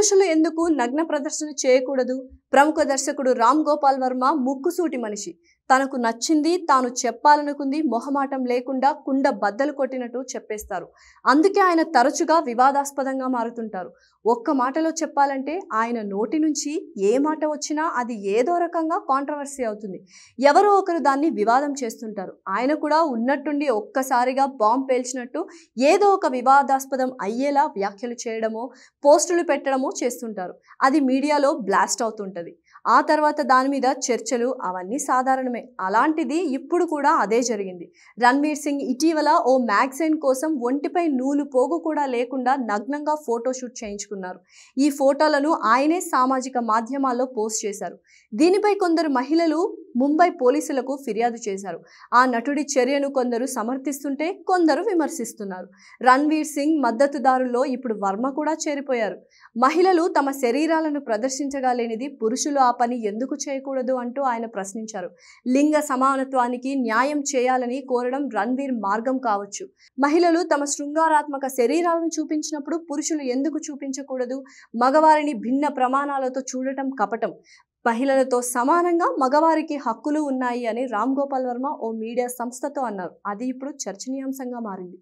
పురుషులు ఎందుకు నగ్న ప్రదర్శన చేయకూడదు? ప్రముఖ దర్శకుడు రామ్ గోపాల్ వర్మ ముక్కుసూటి మనిషి. తనకు నచ్చింది తాను చెప్పాలనుకుంది మొహమాటం లేకుండా కుండ బద్దలు కొట్టినట్టు చెప్పేస్తారు. అందుకే ఆయన తరచుగా వివాదాస్పదంగా మారుతుంటారు. ఒక్క మాటలో చెప్పాలంటే ఆయన నోటి నుంచి ఏ మాట వచ్చినా అది ఏదో రకంగా కాంట్రవర్సీ అవుతుంది. ఎవరో ఒకరు దాన్ని వివాదం చేస్తుంటారు. ఆయన కూడా ఉన్నట్టుండి ఒక్కసారిగా బాంబ్ పేల్చినట్టు ఏదో ఒక వివాదాస్పదం అయ్యేలా వ్యాఖ్యలు చేయడమో పోస్టులు పెట్టడమో చేస్తుంటారు. అది మీడియాలో బ్లాస్ట్ అవుతుంటుంది. ఆ తర్వాత దాని మీద చర్చలు అవన్నీ సాధారణమే. అలాంటిది ఇప్పుడు కూడా అదే జరిగింది. రణ్వీర్ సింగ్ ఇటీవల ఓ మ్యాగజైన్ కోసం ఒంటిపై నూలు పోగు కూడా లేకుండా నగ్నంగా ఫోటోషూట్ చేయించుకున్నారు. ఈ ఫోటోలను ఆయనే సామాజిక మాధ్యమాల్లో పోస్ట్ చేశారు. దీనిపై కొందరు మహిళలు ముంబై పోలీసులకు ఫిర్యాదు చేశారు. ఆ నటుడి చర్యను కొందరు సమర్థిస్తుంటే కొందరు విమర్శిస్తున్నారు. రణ్వీర్ సింగ్ మద్దతుదారుల్లో ఇప్పుడు వర్మ కూడా చేరిపోయారు. మహిళ మహిళలు తమ శరీరాలను ప్రదర్శించగలేనిది పురుషులు ఆ పని ఎందుకు చేయకూడదు అంటూ ఆయన ప్రశ్నించారు. లింగ సమానత్వానికి న్యాయం చేయాలని కోరడం రణ్వీర్ మార్గం కావచ్చు. మహిళలు తమ శృంగారాత్మక శరీరాలను చూపించినప్పుడు పురుషులు ఎందుకు చూపించకూడదు? మగవారిని భిన్న ప్రమాణాలతో చూడటం కపటం. మహిళలతో సమానంగా మగవారికి హక్కులు ఉన్నాయి అని రామ్ గోపాల్ వర్మ ఓ మీడియా సంస్థతో అన్నారు. అది ఇప్పుడు చర్చనీయాంశంగా మారింది.